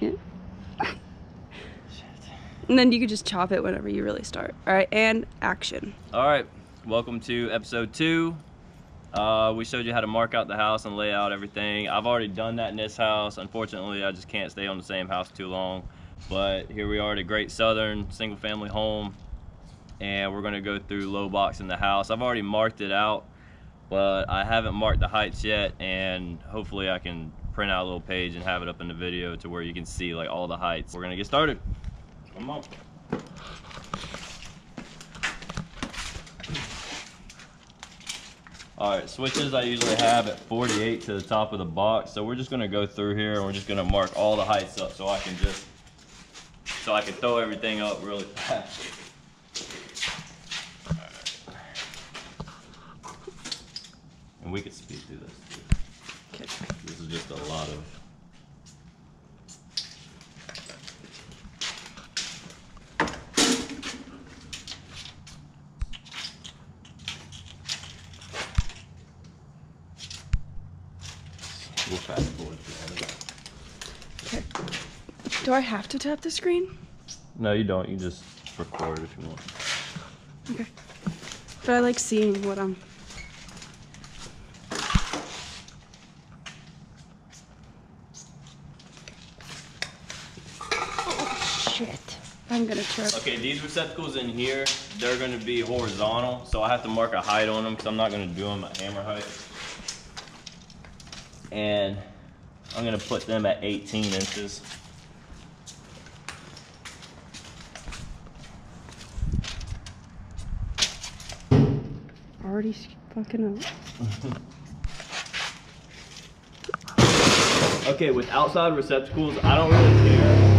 Yeah. And then you could just chop it whenever you really start. All right, and action. All right, welcome to episode two. Uh, we showed you how to mark out the house and lay out everything. I've already done that in this house. Unfortunately, I just can't stay on the same house too long. But here we are at a Great Southern single family home. And we're gonna go through low box in the house. I've already marked it out, but I haven't marked the heights yet. And hopefully I can print out a little page and have it up in the video to where you can see like all the heights. We're gonna get started. Come on. All right, switches I usually have at 48 to the top of the box. So we're just gonna go through here and we're just gonna mark all the heights up so I can just, so I can throw everything up really fast. And we could speed through this. This is just a lot of. We'll fast forward through all of that. Okay. Do I have to tap the screen? No, you don't. You just record if you want. Okay. But I like seeing what I'm. Oh, shit. I'm gonna trip. Okay, these receptacles in here, they're gonna be horizontal, so I have to mark a height on them because I'm not gonna do them at hammer height. And I'm gonna put them at 18 inches. Already fucking up. Okay, with outside receptacles, I don't really care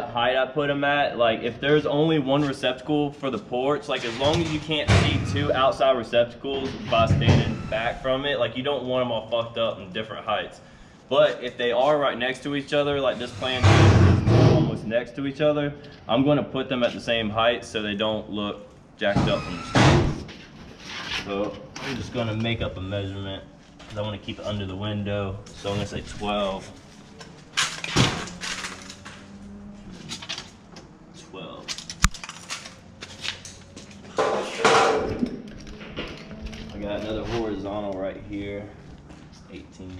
what height I put them at. Like, if there's only one receptacle for the porch, like, as long as you can't see two outside receptacles by standing back from it, like, you don't want them all fucked up in different heights. But if they are right next to each other, like this plan is almost next to each other, I'm going to put them at the same height so they don't look jacked up from the street. So I'm just gonna make up a measurement because I want to keep it under the window. So I'm gonna say 12. 12. I got another horizontal right here. 18.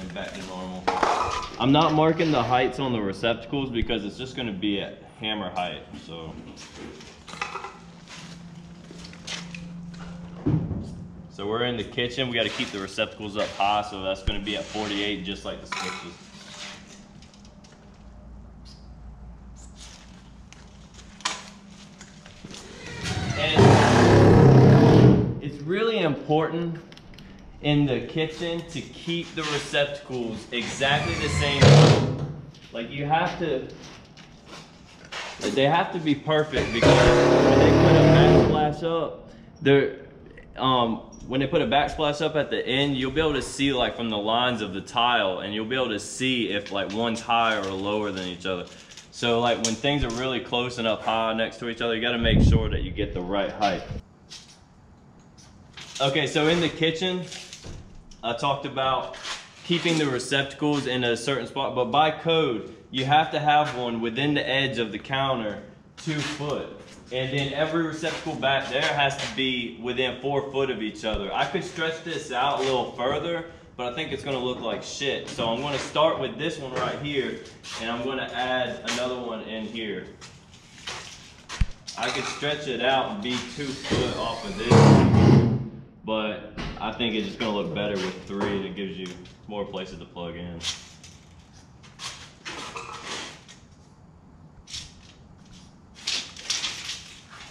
And back to normal. I'm not marking the heights on the receptacles because it's just gonna be at hammer height. So. So we're in the kitchen. We got to keep the receptacles up high, so that's going to be at 48, just like the switches. And it's really important in the kitchen to keep the receptacles exactly the same. Like you have to, they have to be perfect because when they put a backsplash up, they're um, when they put a backsplash up at the end, you'll be able to see like from the lines of the tile and you'll be able to see if like one's higher or lower than each other. So like when things are really close and up high next to each other, you gotta make sure that you get the right height. Okay, so in the kitchen, I talked about keeping the receptacles in a certain spot, but by code, you have to have one within the edge of the counter, two foot. And then every receptacle back there has to be within four foot of each other. I could stretch this out a little further, but I think it's gonna look like shit. So I'm gonna start with this one right here, and I'm gonna add another one in here. I could stretch it out and be two foot off of this, but I think it's just gonna look better with three. and It gives you more places to plug in.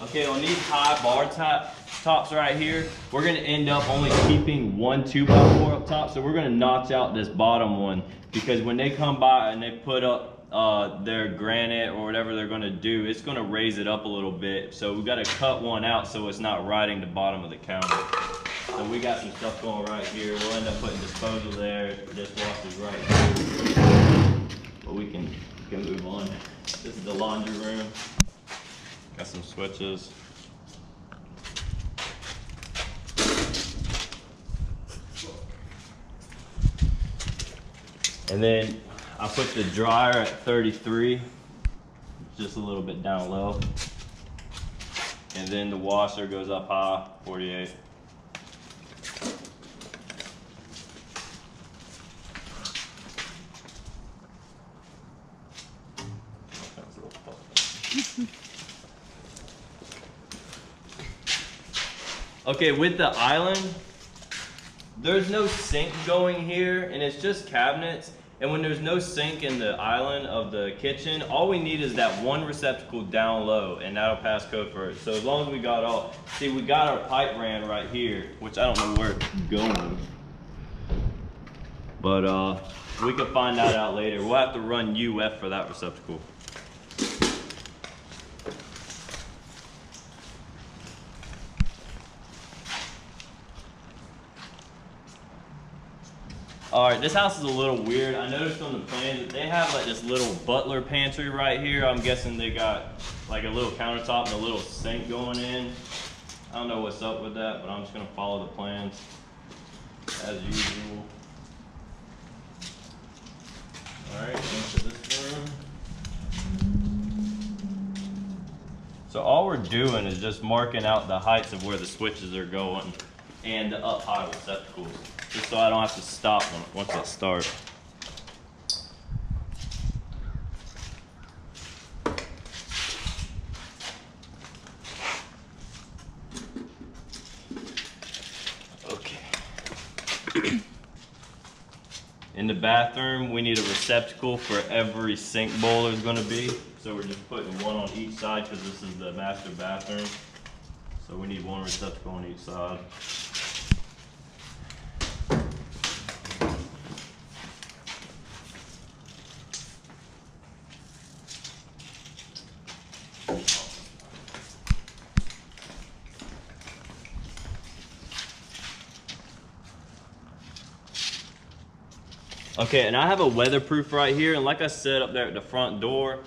Okay, on these high bar top tops right here, we're gonna end up only keeping one two by four up top. So we're gonna notch out this bottom one because when they come by and they put up uh, their granite or whatever they're gonna do, it's gonna raise it up a little bit. So we gotta cut one out so it's not riding the bottom of the counter. So we got some stuff going right here. We'll end up putting disposal there, dishwasher's right here. But we can, can move on. This is the laundry room. Got some switches. And then I put the dryer at 33, just a little bit down low. And then the washer goes up high, 48. Okay, with the island, there's no sink going here, and it's just cabinets. And when there's no sink in the island of the kitchen, all we need is that one receptacle down low, and that'll pass code for it. So as long as we got all, see, we got our pipe ran right here, which I don't know where it's going. But uh, we can find that out later. We'll have to run UF for that receptacle. All right, this house is a little weird. I noticed on the plans that they have like this little butler pantry right here. I'm guessing they got like a little countertop and a little sink going in. I don't know what's up with that, but I'm just gonna follow the plans as usual. All right, into this room. So all we're doing is just marking out the heights of where the switches are going and the up high receptacles just so I don't have to stop once I start. Okay. In the bathroom, we need a receptacle for every sink bowl there's gonna be. So we're just putting one on each side because this is the master bathroom. So we need one receptacle on each side. Okay, and I have a weatherproof right here, and like I said up there at the front door,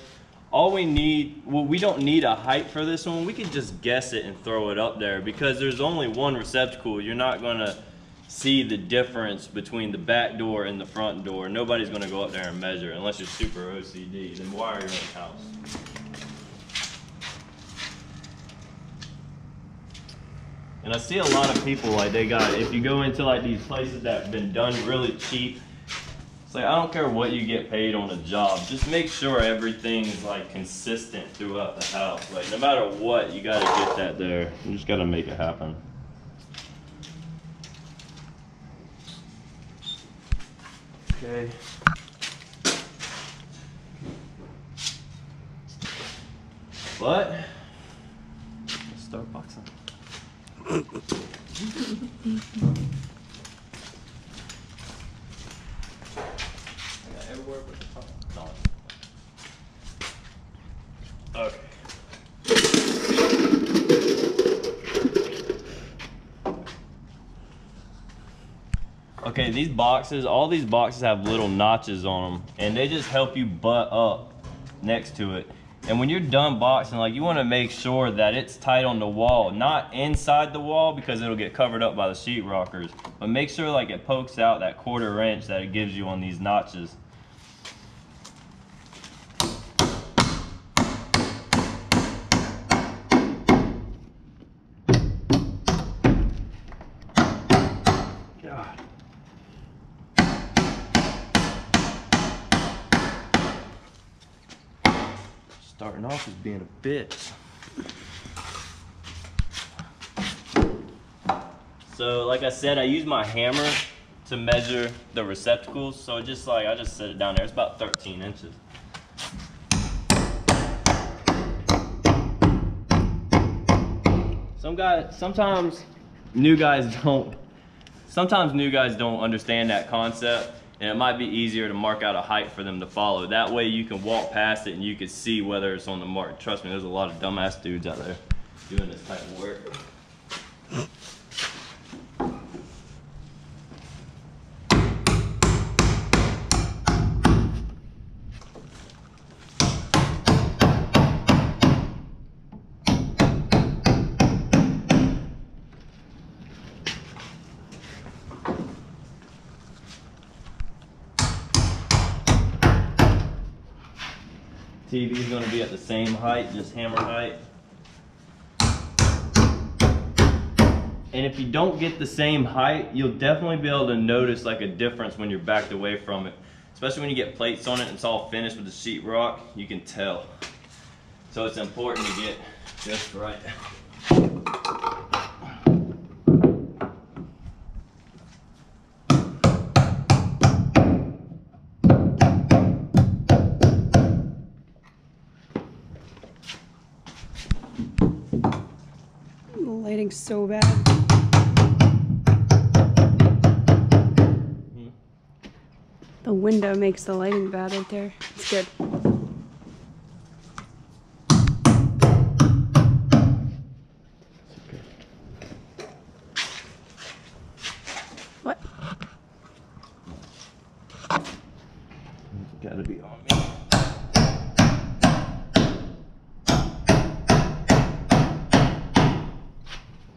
all we need, well, we don't need a height for this one. We can just guess it and throw it up there because there's only one receptacle. You're not gonna see the difference between the back door and the front door. Nobody's gonna go up there and measure unless you're super OCD. Then why are you in the house? And I see a lot of people like they got, if you go into like these places that have been done really cheap, it's like, I don't care what you get paid on a job. Just make sure everything's like consistent throughout the house. Like no matter what, you gotta get that there. You just gotta make it happen. Okay. But, let's start boxing. everywhere but the top. No. Okay. Okay, these boxes, all these boxes have little notches on them, and they just help you butt up next to it. And when you're done boxing, like you want to make sure that it's tight on the wall, not inside the wall because it'll get covered up by the sheet rockers, but make sure like it pokes out that quarter inch that it gives you on these notches. Bitch. So like I said, I use my hammer to measure the receptacles. So just like, I just set it down there. It's about 13 inches. Some guys, sometimes new guys don't, sometimes new guys don't understand that concept and it might be easier to mark out a height for them to follow. That way you can walk past it and you can see whether it's on the mark. Trust me, there's a lot of dumbass dudes out there doing this type of work. TV gonna be at the same height, just hammer height. And if you don't get the same height, you'll definitely be able to notice like a difference when you're backed away from it. Especially when you get plates on it and it's all finished with the sheetrock, you can tell. So it's important to get just right. So bad. Hmm. The window makes the lighting bad right there. It's good. What? Gotta be on me.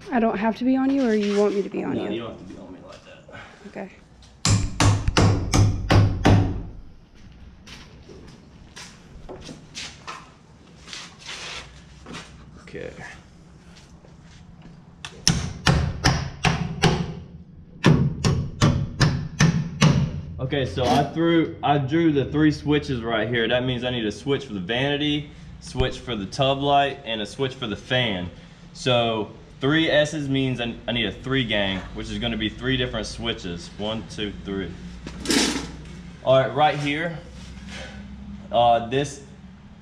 I don't have to be on you, or you want me to be on No, you? you don't have to be on me like that. Okay. Okay. Okay, so I threw, I drew the three switches right here. That means I need a switch for the vanity, switch for the tub light, and a switch for the fan. So three S's means I need a three gang, which is gonna be three different switches. One, two, three. All right, right here, uh, this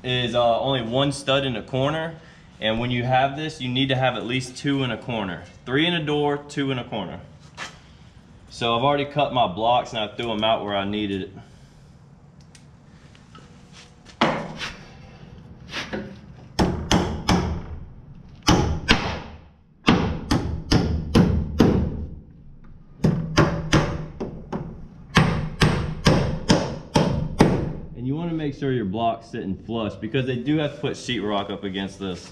is uh, only one stud in a corner. And when you have this, you need to have at least two in a corner. Three in a door, two in a corner. So I've already cut my blocks and I threw them out where I needed it. Sure your block's sit sitting flush because they do have to put sheetrock up against this.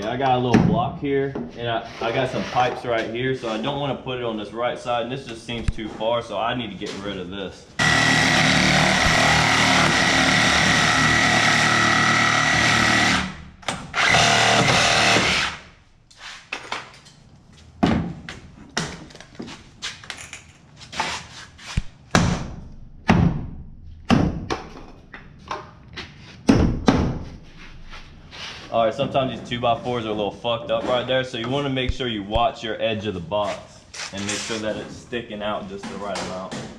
Okay, I got a little block here, and I, I got some pipes right here, so I don't want to put it on this right side, and this just seems too far, so I need to get rid of this. Sometimes these two by fours are a little fucked up right there, so you want to make sure you watch your edge of the box and make sure that it's sticking out just the right amount.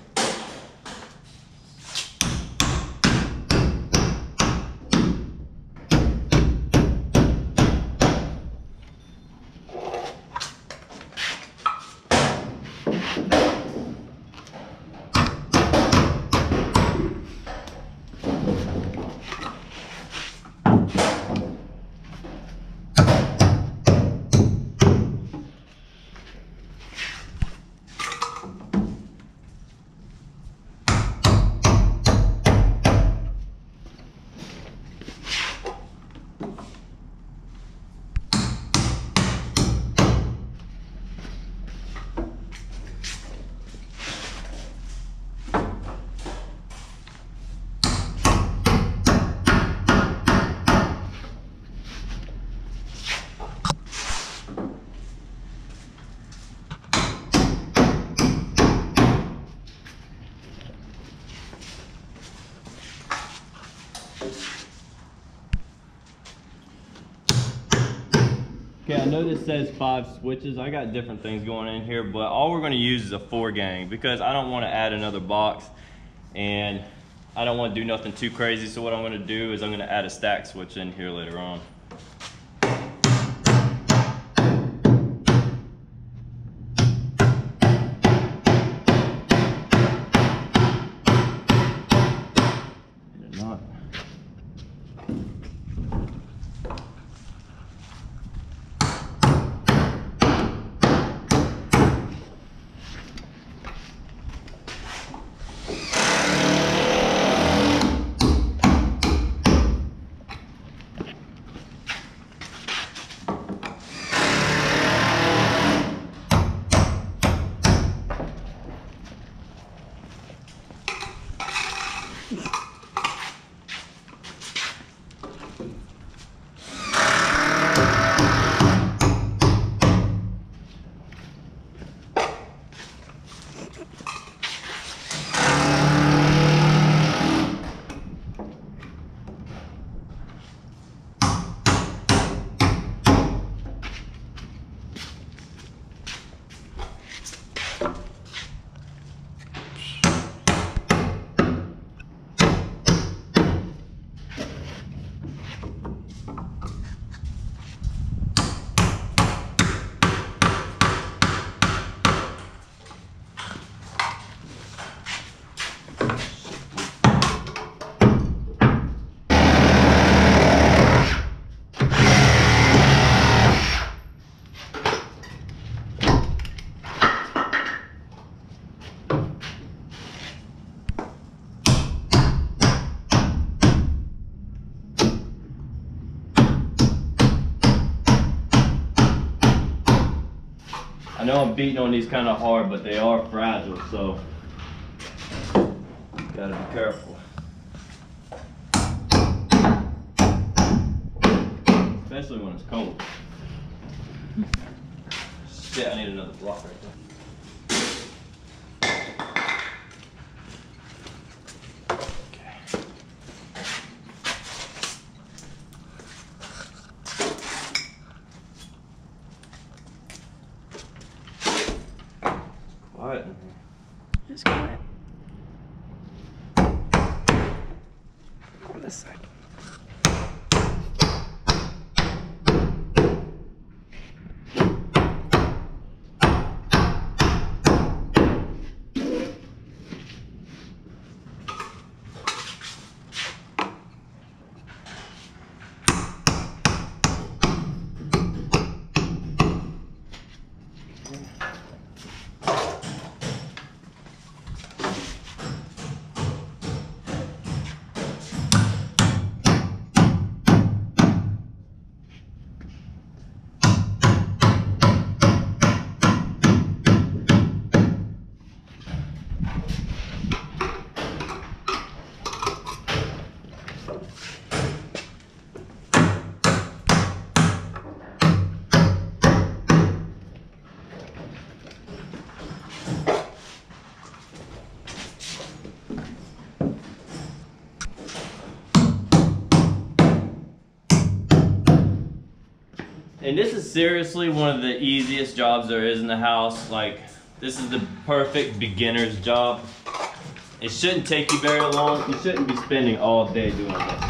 This says five switches. I got different things going in here, but all we're gonna use is a four gang because I don't wanna add another box and I don't wanna do nothing too crazy. So what I'm gonna do is I'm gonna add a stack switch in here later on. Beating on these kind of hard, but they are fragile, so gotta be careful. Especially when it's cold. Shit, I need another block right there. Seriously one of the easiest jobs there is in the house. Like, this is the perfect beginner's job. It shouldn't take you very long. You shouldn't be spending all day doing this.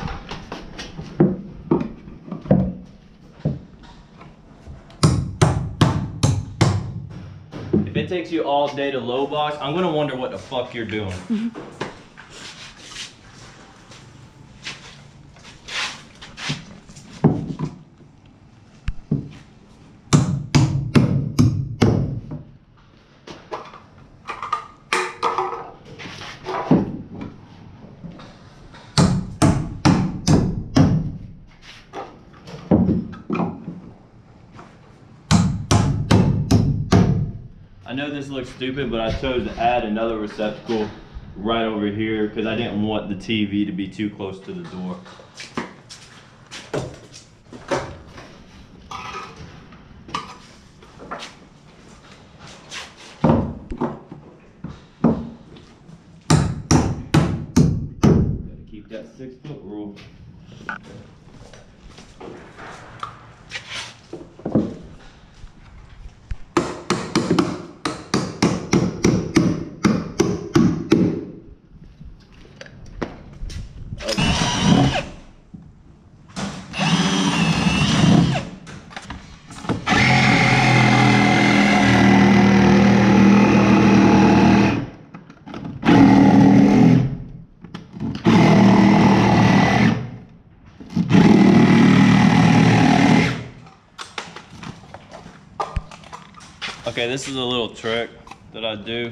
If it takes you all day to low box, I'm gonna wonder what the fuck you're doing. stupid, but I chose to add another receptacle right over here because I didn't want the TV to be too close to the door. Gotta keep that six foot rule. Okay, this is a little trick that I do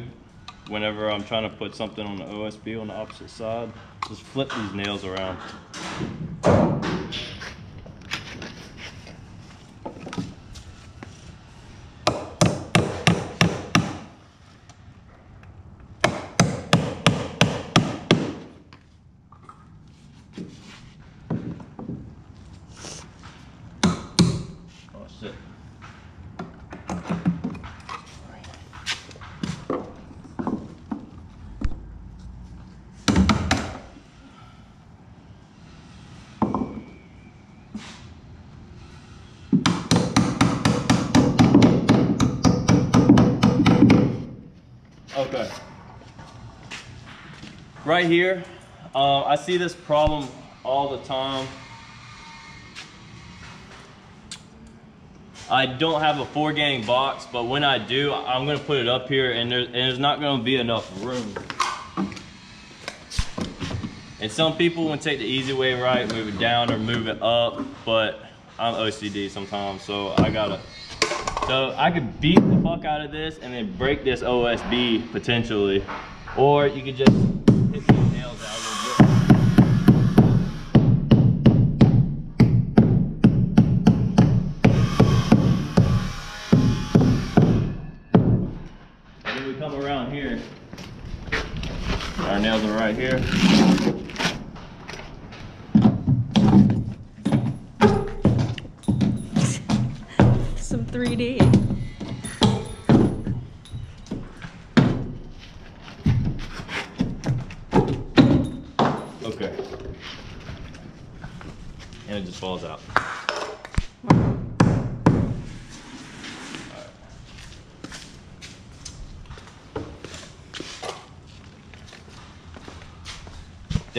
whenever I'm trying to put something on the OSB on the opposite side. Just flip these nails around. Oh shit. Okay. Right here, uh, I see this problem all the time. I don't have a four gang box, but when I do, I'm gonna put it up here and, and there's not gonna be enough room. And some people would take the easy way, right? Move it down or move it up, but I'm OCD sometimes, so I gotta. So I could beat the fuck out of this and then break this OSB potentially, or you could just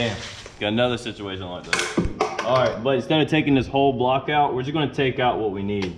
Damn, got another situation like this. All right, but instead of taking this whole block out, we're just gonna take out what we need.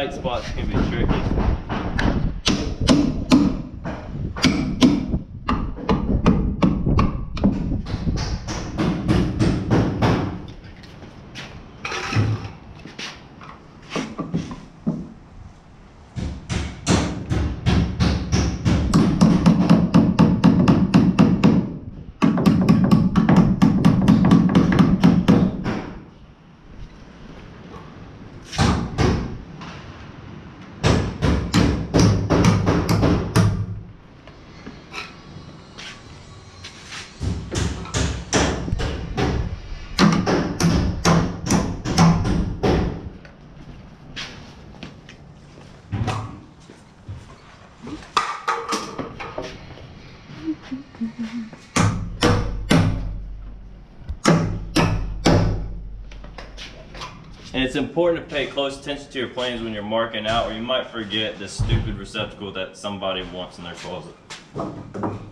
Tight spots can be tricky. It's important to pay close attention to your planes when you're marking out, or you might forget this stupid receptacle that somebody wants in their closet.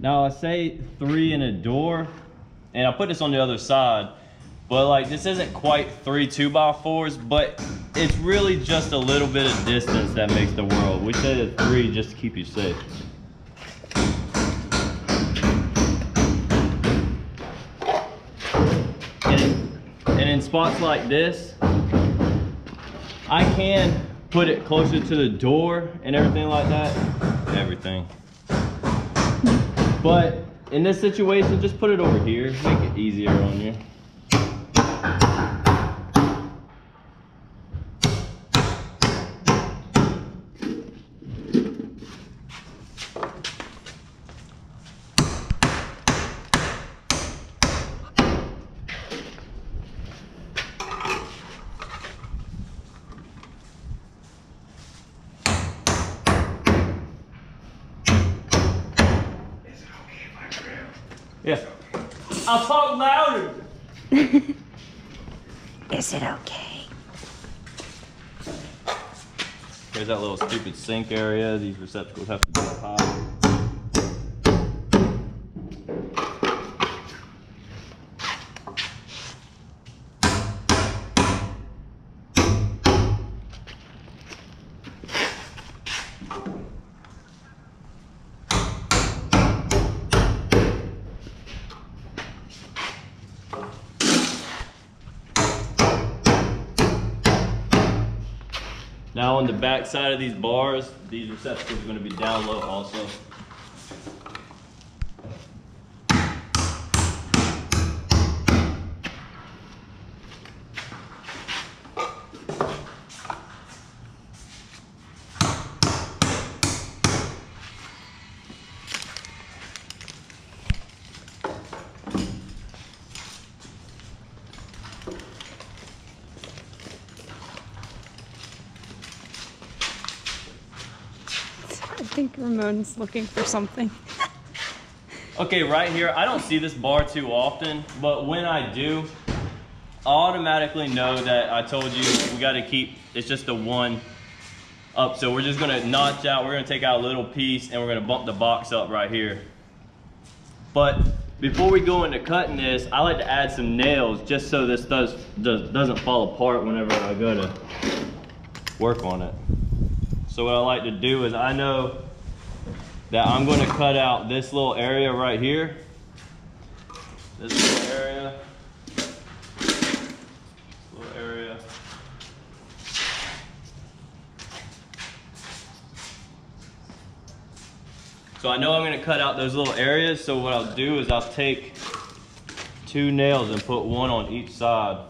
Now I say three in a door, and I put this on the other side, but like this isn't quite three two by fours, but it's really just a little bit of distance that makes the world. We say that three just to keep you safe. And in spots like this, I can put it closer to the door and everything like that. Everything. But in this situation, just put it over here. Make it easier on you. Yeah. I'll talk louder. Is it okay? Here's that little stupid sink area. These receptacles have to be high. Back side of these bars, these receptacles are going to be down low also. I think Ramon's looking for something. Okay, right here, I don't see this bar too often, but when I do, I automatically know that I told you we got to keep, it's just the one up. So we're just to notch out, we're to take out a little piece and we're to bump the box up right here. But before we go into cutting this, I like to add some nails just so this does, does, doesn't fall apart whenever I go to work on it. So what I like to do is I know that I'm going to cut out this little area right here. This little area. This little area. So I know I'm going to cut out those little areas. So what I'll do is I'll take two nails and put one on each side.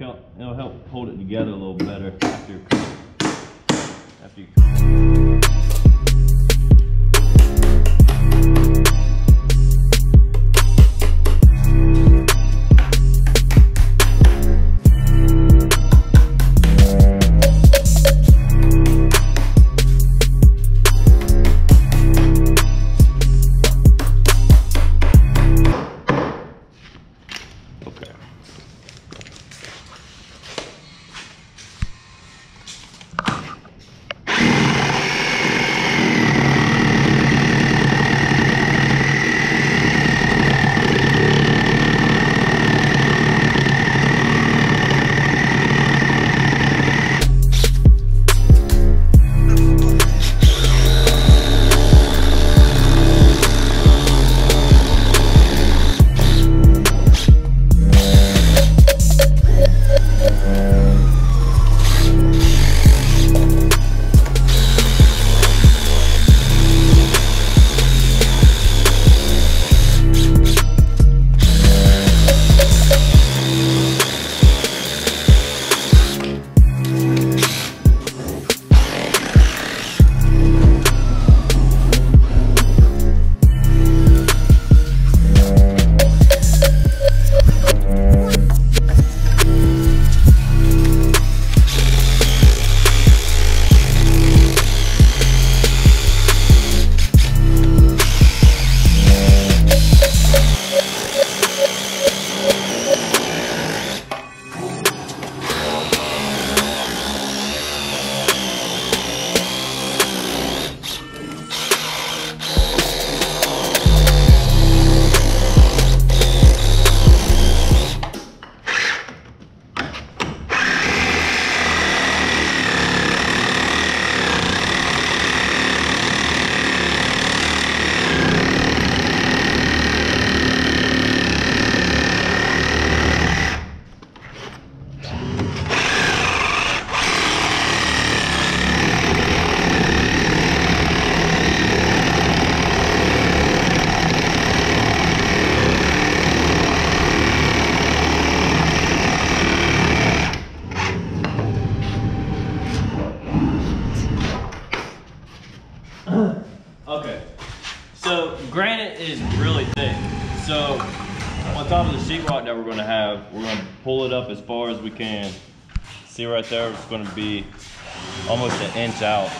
It'll help, hold it together a little better after after you granite is really thick. So on top of the sheetrock that we're gonna have, we're gonna pull it up as far as we can. See right there, it's gonna be almost an inch out.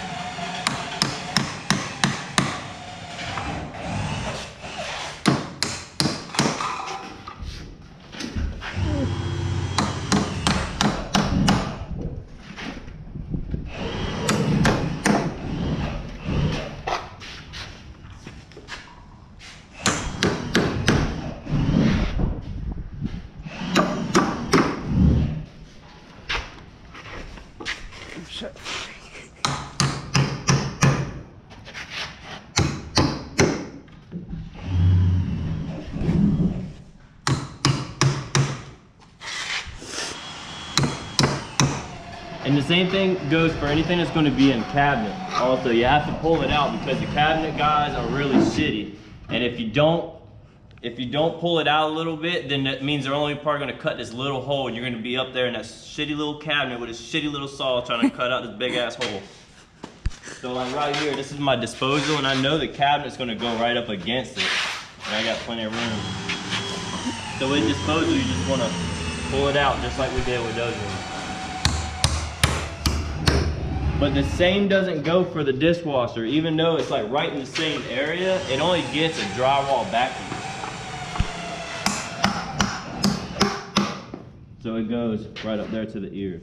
Same thing goes for anything that's gonna be in cabinet. Also, you have to pull it out because the cabinet guys are really shitty. And if you don't, if you don't pull it out a little bit, then that means they're only probably gonna cut this little hole. and You're gonna be up there in that shitty little cabinet with a shitty little saw trying to cut out this big ass hole. So like right here, this is my disposal and I know the cabinet's gonna go right up against it. And I got plenty of room. So with disposal, you just wanna pull it out just like we did with those ones. But the same doesn't go for the dishwasher. Even though it's like right in the same area, it only gets a drywall vacuum. So it goes right up there to the ear.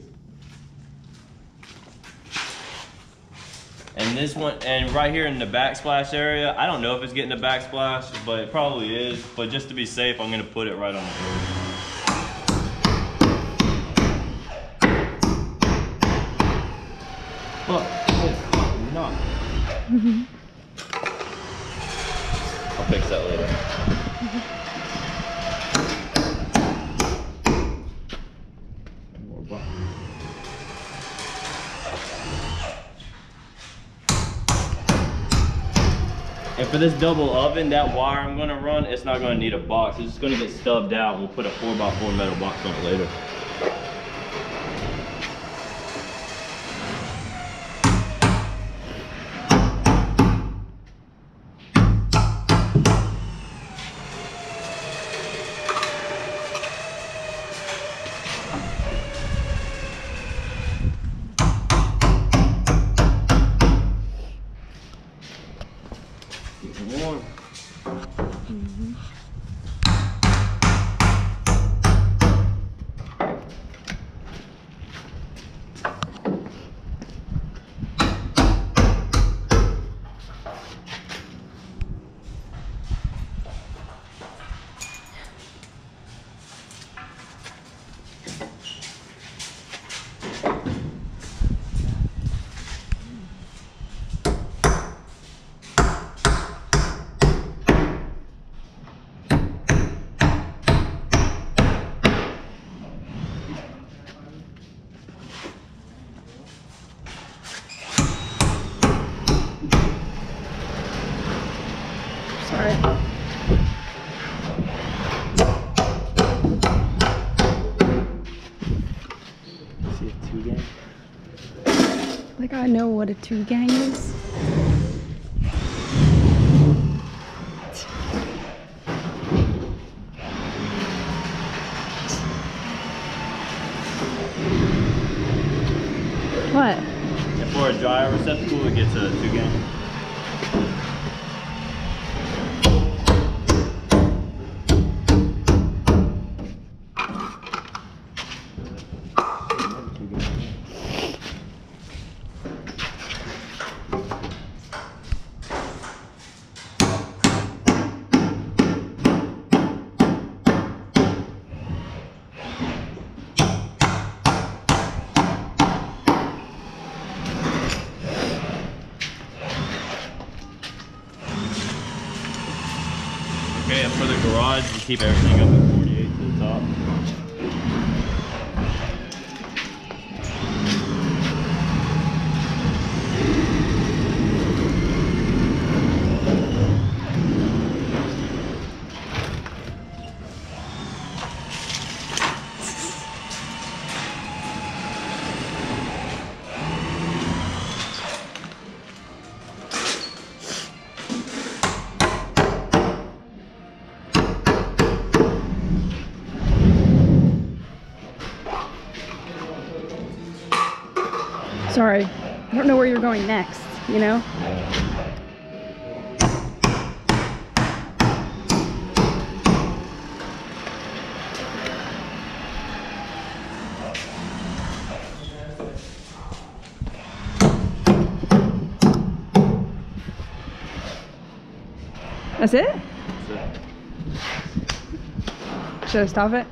And this one, and right here in the backsplash area, I don't know if it's getting a backsplash, but it probably is. But just to be safe, I'm gonna put it right on the ear. Fuck, oh, you're not. I'll fix that later. And for this double oven, that wire I'm gonna run, it's not gonna need a box. It's just gonna get stubbed out. We'll put a four x four metal box on it later. Getting warm. Sorry. See a two gang? Like I know what a two gang is. What? And for a dryer receptacle, it gets a two gang. Okay, for the garage, we keep everything up at 48 to the top. Sorry. I don't know where you're going next, you know? That's it? Should I stop it?